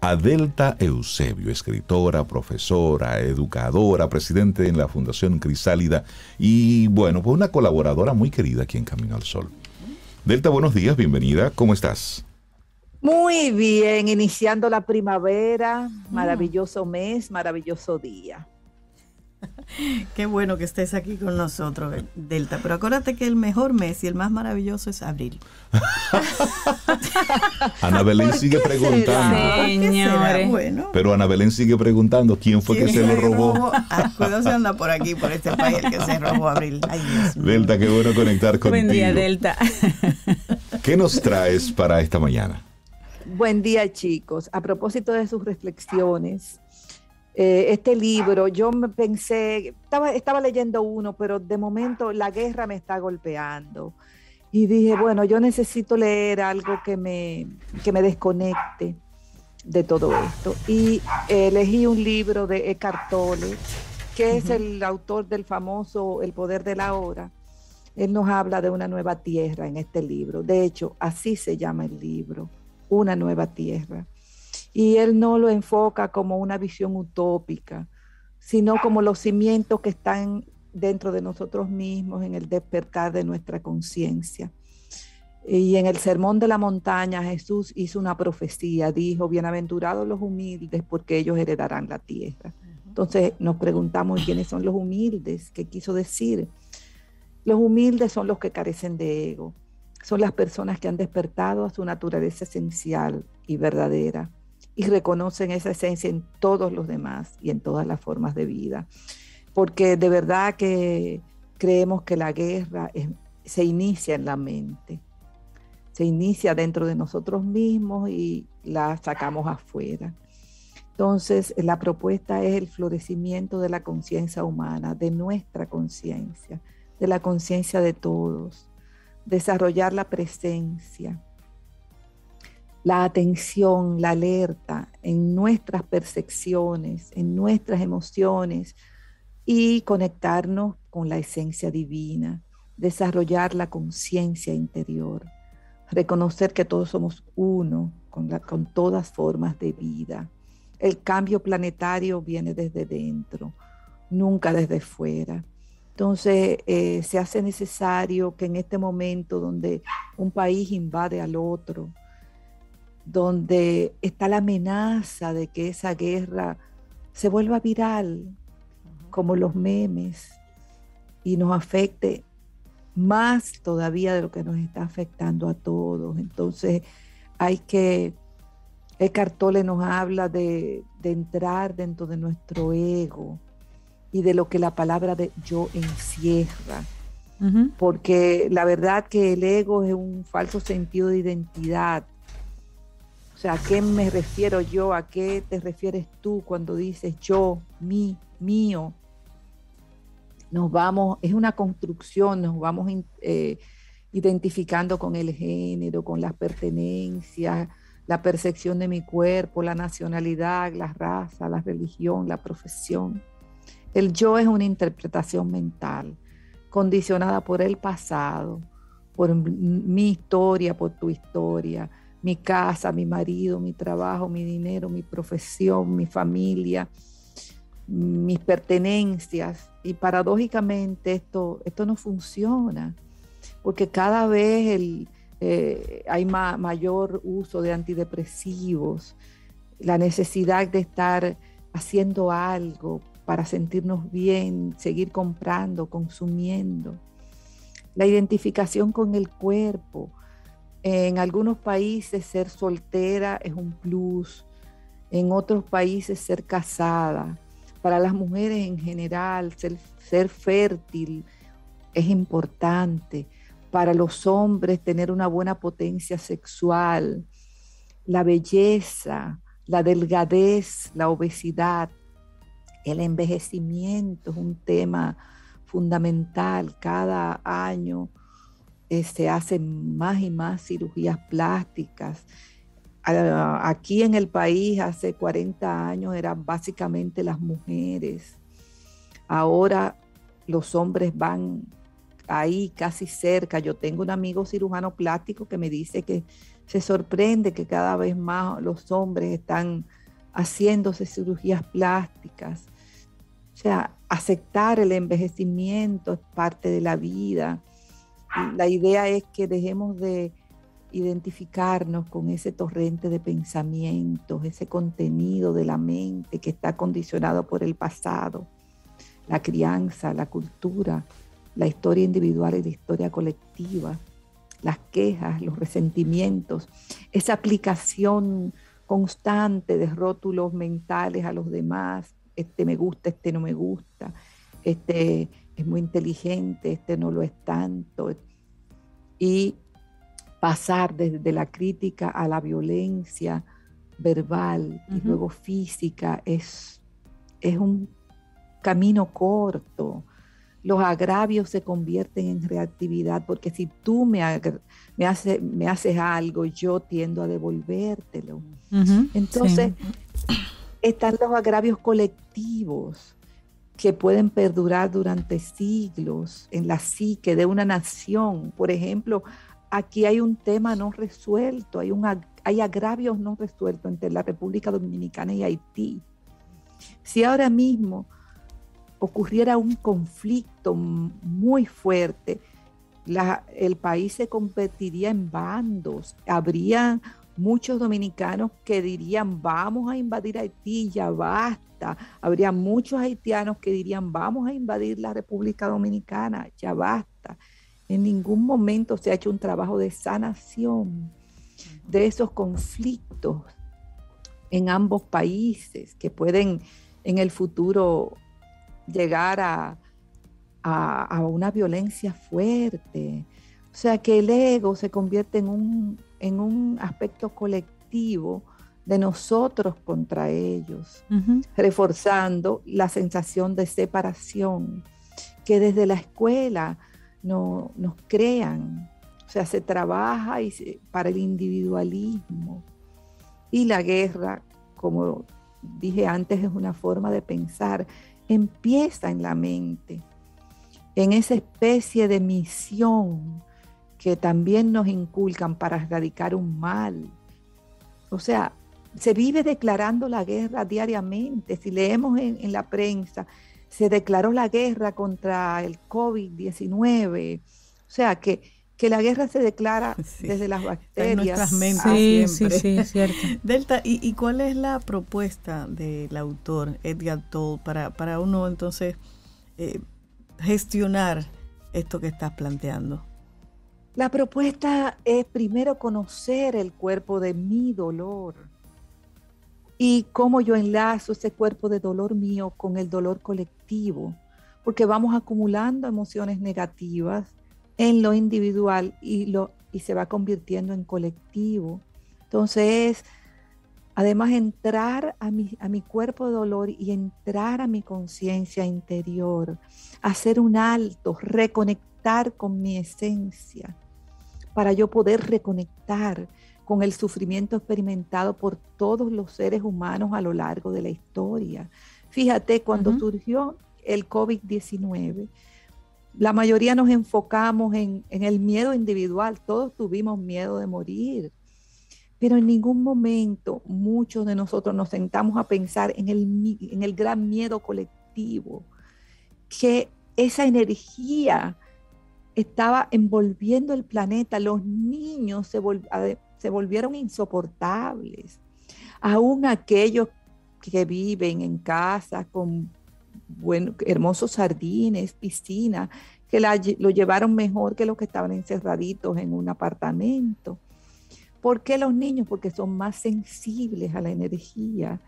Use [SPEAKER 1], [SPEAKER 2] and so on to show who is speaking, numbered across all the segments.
[SPEAKER 1] Adelta Eusebio, escritora, profesora, educadora, presidente en la Fundación Crisálida y, bueno, pues una colaboradora muy querida aquí en Camino al Sol. Delta, buenos días, bienvenida, ¿cómo estás?
[SPEAKER 2] Muy bien, iniciando la primavera, maravilloso mes, maravilloso día.
[SPEAKER 3] Qué bueno que estés aquí con nosotros, Delta. Pero acuérdate que el mejor mes y el más maravilloso es abril.
[SPEAKER 1] Ana Belén sigue preguntando.
[SPEAKER 3] Señores. Bueno.
[SPEAKER 1] Pero Ana Belén sigue preguntando quién fue que se lo robó.
[SPEAKER 3] Ah, cuidado se anda por aquí, por este país, el que se robó abril.
[SPEAKER 1] Delta, qué bueno conectar contigo.
[SPEAKER 4] Buen día, Delta.
[SPEAKER 1] ¿Qué nos traes para esta mañana?
[SPEAKER 2] Buen día, chicos. A propósito de sus reflexiones, eh, este libro, yo me pensé, estaba, estaba leyendo uno, pero de momento la guerra me está golpeando. Y dije, bueno, yo necesito leer algo que me, que me desconecte de todo esto. Y elegí un libro de Eckhart Tolle, que es el autor del famoso El poder de la hora. Él nos habla de una nueva tierra en este libro. De hecho, así se llama el libro, Una nueva tierra y él no lo enfoca como una visión utópica, sino como los cimientos que están dentro de nosotros mismos en el despertar de nuestra conciencia. Y en el Sermón de la Montaña Jesús hizo una profecía, dijo, bienaventurados los humildes porque ellos heredarán la tierra. Entonces nos preguntamos quiénes son los humildes, qué quiso decir. Los humildes son los que carecen de ego, son las personas que han despertado a su naturaleza esencial y verdadera y reconocen esa esencia en todos los demás y en todas las formas de vida. Porque de verdad que creemos que la guerra se inicia en la mente, se inicia dentro de nosotros mismos y la sacamos afuera. Entonces, la propuesta es el florecimiento de la conciencia humana, de nuestra conciencia, de la conciencia de todos, desarrollar la presencia, la atención, la alerta en nuestras percepciones, en nuestras emociones y conectarnos con la esencia divina, desarrollar la conciencia interior, reconocer que todos somos uno con, con todas formas de vida. El cambio planetario viene desde dentro, nunca desde fuera. Entonces, eh, se hace necesario que en este momento donde un país invade al otro, donde está la amenaza de que esa guerra se vuelva viral, como los memes, y nos afecte más todavía de lo que nos está afectando a todos. Entonces hay que, el cartole nos habla de, entrar dentro de nuestro ego y de lo que la palabra de yo encierra. Porque la verdad que el ego es un falso sentido de identidad o sea, ¿a qué me refiero yo? ¿A qué te refieres tú cuando dices yo, mi, mío? Nos vamos, es una construcción, nos vamos eh, identificando con el género, con las pertenencias, la percepción de mi cuerpo, la nacionalidad, la raza, la religión, la profesión. El yo es una interpretación mental, condicionada por el pasado, por mi historia, por tu historia, mi casa, mi marido, mi trabajo, mi dinero, mi profesión, mi familia, mis pertenencias. Y paradójicamente esto, esto no funciona, porque cada vez eh, hay mayor uso de antidepresivos, la necesidad de estar haciendo algo para sentirnos bien, seguir comprando, consumiendo, la identificación con el cuerpo, en algunos países ser soltera es un plus, en otros países ser casada. Para las mujeres en general, ser, fértil es importante. Para los hombres, tener una buena potencia sexual, la belleza, la delgadez, la obesidad, el envejecimiento es un tema fundamental. Cada año se este, hacen más y más cirugías plásticas. Aquí en el país hace 40 años eran básicamente las mujeres. Ahora los hombres van ahí casi cerca. Yo tengo un amigo cirujano plástico que me dice que se sorprende que cada vez más los hombres están haciéndose cirugías plásticas. O sea, aceptar el envejecimiento es parte de la vida. La idea es que dejemos de identificarnos con ese torrente de pensamientos, ese contenido de la mente que está condicionado por el pasado, la crianza, la cultura, la historia individual y la historia colectiva, las quejas, los resentimientos, esa aplicación constante de rótulos mentales a los demás, este me gusta, este no me gusta, este es muy inteligente, este no lo es tanto. Y pasar desde la crítica a la violencia verbal y luego física es, es un camino corto. Los agravios se convierten en reactividad porque si tú me, me, me haces algo, yo tiendo a devolvértelo. Entonces, están los agravios colectivos que pueden perdurar durante siglos en la psique de una nación. Por ejemplo, aquí hay un tema no resuelto, hay, un, hay agravios no resueltos entre la República Dominicana y Haití. Si ahora mismo ocurriera un conflicto muy fuerte, el país se convertiría en bandos, habría muchos dominicanos que dirían vamos a invadir Haití, ya basta. Habría muchos haitianos que dirían vamos a invadir la República Dominicana, ya basta. En ningún momento se ha hecho un trabajo de sanación de esos conflictos en ambos países que pueden en el futuro llegar a, a, una violencia fuerte. O sea que el ego se convierte en un, en un aspecto colectivo de nosotros contra ellos, reforzando la sensación de separación que desde la escuela no, nos crean. O sea, se trabaja y para el individualismo. Y la guerra, como dije antes, es una forma de pensar. Empieza en la mente, en esa especie de misión que también nos inculcan para erradicar un mal. O sea, se vive declarando la guerra diariamente. Si leemos en, en la prensa, se declaró la guerra contra el COVID-19. O sea, que, que la guerra se declara desde las bacterias.
[SPEAKER 3] En nuestras mentes. Sí, sí, sí, cierto. Delta, ¿y, ¿y, cuál es la propuesta del autor Edgar Toll para, para uno entonces eh, gestionar esto que estás planteando?
[SPEAKER 2] La propuesta es primero conocer el cuerpo de mi dolor y cómo yo enlazo ese cuerpo de dolor mío con el dolor colectivo, porque vamos acumulando emociones negativas en lo individual y, lo, y se va convirtiendo en colectivo. Entonces, además entrar a mi, a mi cuerpo de dolor y entrar a mi conciencia interior, hacer un alto, reconectar con mi esencia, para yo poder reconectar con el sufrimiento experimentado por todos los seres humanos a lo largo de la historia. Fíjate, cuando surgió el COVID-19, la mayoría nos enfocamos en, el miedo individual, todos tuvimos miedo de morir, pero en ningún momento muchos de nosotros nos sentamos a pensar en el, en el gran miedo colectivo, que esa energía estaba envolviendo el planeta, los niños se, volvieron insoportables. Aún aquellos que viven en casa con hermosos jardines, piscina, que lo llevaron mejor que los que estaban encerraditos en un apartamento. ¿Por qué los niños? Porque son más sensibles a la energía.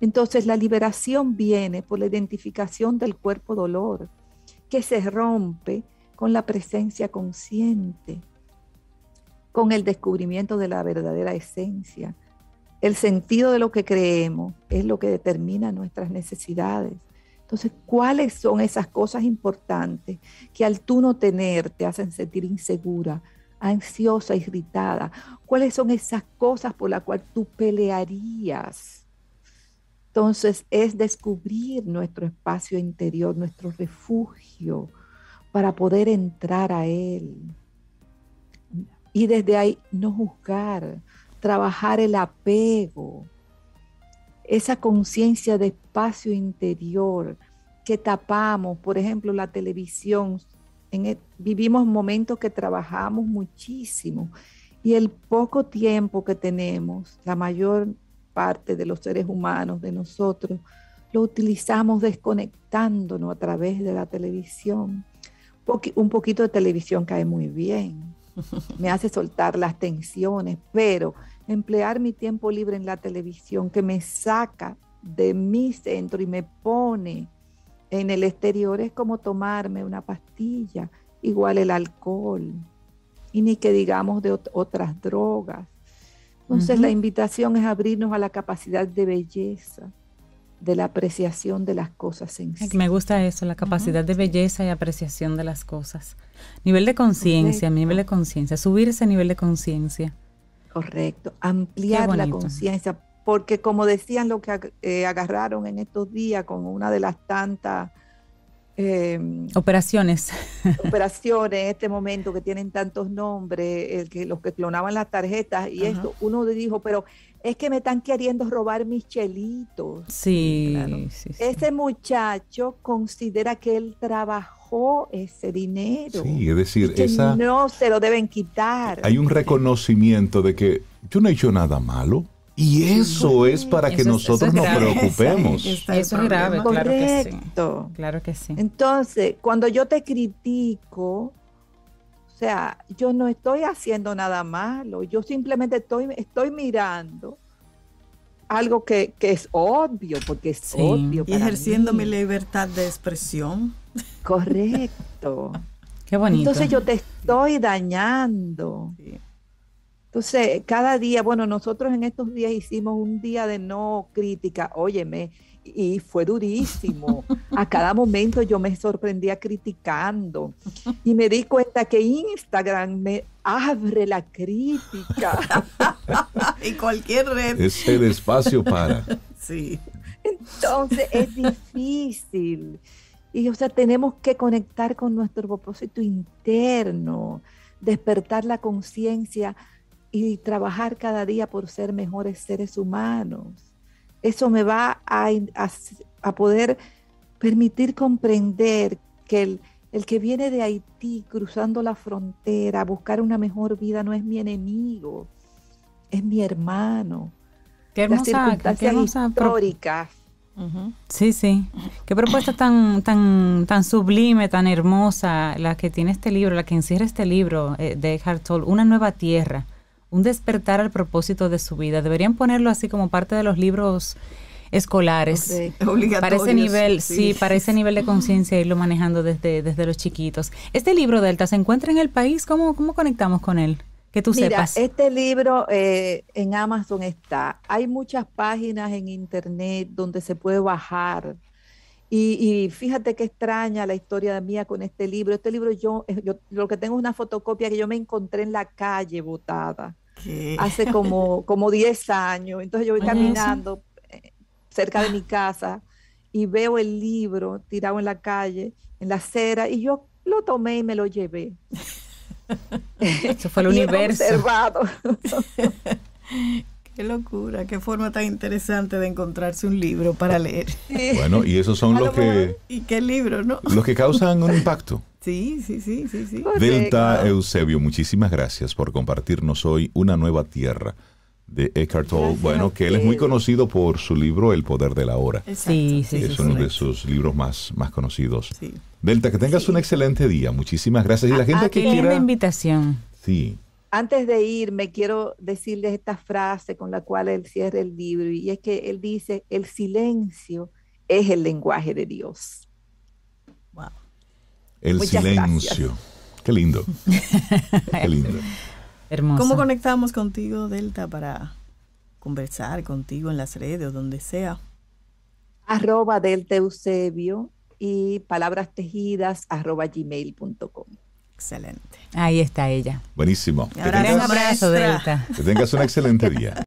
[SPEAKER 2] Entonces la liberación viene por la identificación del cuerpo dolor, que se rompe con la presencia consciente con el descubrimiento de la verdadera esencia. El sentido de lo que creemos es lo que determina nuestras necesidades. Entonces, ¿cuáles son esas cosas importantes que al tú no tener te hacen sentir insegura, ansiosa, irritada? ¿Cuáles son esas cosas por las cuales tú pelearías? Entonces, es descubrir nuestro espacio interior, nuestro refugio, para poder entrar a él Y desde ahí no juzgar, trabajar el apego, esa conciencia de espacio interior que tapamos, por ejemplo, la televisión. E, vivimos momentos que trabajamos muchísimo y el poco tiempo que tenemos, la mayor parte de los seres humanos, de nosotros, lo utilizamos desconectándonos a través de la televisión. Un poquito de televisión cae muy bien, me hace soltar las tensiones, pero emplear mi tiempo libre en la televisión que me saca de mi centro y me pone en el exterior es como tomarme una pastilla, igual el alcohol, y ni que digamos de otras drogas. Entonces la invitación es abrirnos a la capacidad de belleza, de la apreciación de las cosas en sí.
[SPEAKER 4] Me gusta eso, la capacidad de belleza y apreciación de las cosas. Nivel de conciencia, nivel de conciencia, subir ese nivel de conciencia.
[SPEAKER 2] Correcto, ampliar la conciencia, porque como decían lo que eh, agarraron en estos días con una de las tantas
[SPEAKER 4] Em, operaciones.
[SPEAKER 2] Operaciones en este momento que tienen tantos nombres, el que, los que clonaban las tarjetas y esto, uno dijo, pero es que me están queriendo robar mis chelitos.
[SPEAKER 4] Sí,
[SPEAKER 2] Ese muchacho considera que él trabajó ese dinero.
[SPEAKER 1] Sí, es decir, esa,
[SPEAKER 2] no se lo deben quitar.
[SPEAKER 1] Hay un reconocimiento de que yo no he hecho nada malo. Y eso es para que nosotros nos preocupemos.
[SPEAKER 4] Eso es grave, claro que sí. Claro que sí.
[SPEAKER 2] Entonces, cuando yo te critico, o sea, yo no estoy haciendo nada malo, yo simplemente estoy, estoy mirando algo que, es obvio, porque es obvio.
[SPEAKER 3] Y ejerciendo mi libertad de expresión.
[SPEAKER 2] Correcto.
[SPEAKER 4] Qué bonito.
[SPEAKER 2] Entonces yo te estoy dañando. Sí. Entonces, cada día, bueno, nosotros en estos días hicimos un día de no crítica, óyeme, y fue durísimo. A cada momento yo me sorprendía criticando y me di cuenta que Instagram me abre la crítica.
[SPEAKER 3] y cualquier red.
[SPEAKER 1] Es el espacio para.
[SPEAKER 2] Sí. Entonces es difícil. Y o sea, tenemos que conectar con nuestro propósito interno, despertar la conciencia y trabajar cada día por ser mejores seres humanos. Eso me va a, a, poder permitir comprender que el, el, que viene de Haití cruzando la frontera a buscar una mejor vida no es mi enemigo, es mi hermano.
[SPEAKER 4] Qué hermosa, qué
[SPEAKER 2] históricas.
[SPEAKER 4] Sí, sí. Qué propuesta tan, tan, tan sublime, tan hermosa la que tiene este libro, la que encierra este libro eh, de Eckhart Una nueva tierra un despertar al propósito de su vida. Deberían ponerlo así como parte de los libros escolares. Para ese nivel, sí. para ese nivel de conciencia irlo manejando desde, desde los chiquitos. Este libro, Delta, ¿se encuentra en el país? ¿Cómo, cómo conectamos con él? Que tú Mira, sepas.
[SPEAKER 2] Este libro eh, en Amazon está. Hay muchas páginas en internet donde se puede bajar. Y, fíjate qué extraña la historia mía con este libro. Este libro yo, eh, yo lo que tengo es una fotocopia que yo me encontré en la calle botada hace como, como 10 años. Entonces yo voy caminando eh, cerca de mi casa y veo el libro tirado en la calle, en la acera, y yo lo tomé y me lo llevé.
[SPEAKER 4] Eso fue el universo.
[SPEAKER 2] Observado.
[SPEAKER 3] Qué locura, qué forma tan interesante de encontrarse un libro para leer.
[SPEAKER 1] Bueno, y esos son los que...
[SPEAKER 3] ¿Y qué libro, no?
[SPEAKER 1] Los que causan un impacto.
[SPEAKER 3] Sí, sí, sí, sí, sí.
[SPEAKER 1] Delta Eusebio, muchísimas gracias por compartirnos hoy una nueva tierra de Eckhart Tolle. Bueno, que él es muy conocido por su libro El poder de la hora.
[SPEAKER 4] Sí, sí,
[SPEAKER 1] Es uno de sus libros más, más conocidos. Delta, que tengas un excelente día. Muchísimas gracias. Y la gente que quiera...
[SPEAKER 4] invitación.
[SPEAKER 1] Sí
[SPEAKER 2] antes de irme, quiero decirles esta frase con la cual él cierra el libro, y es que él dice, el silencio es el lenguaje de Dios.
[SPEAKER 1] Wow. El silencio. Qué lindo. Qué lindo.
[SPEAKER 3] Hermoso. ¿Cómo conectamos contigo, Delta, para conversar contigo en las redes o donde sea?
[SPEAKER 2] Arroba Delta Eusebio y palabras tejidas arroba gmail.com.
[SPEAKER 3] Excelente.
[SPEAKER 4] Ahí está ella.
[SPEAKER 1] Buenísimo.
[SPEAKER 4] Un abrazo, Delta.
[SPEAKER 1] Que tengas un excelente día.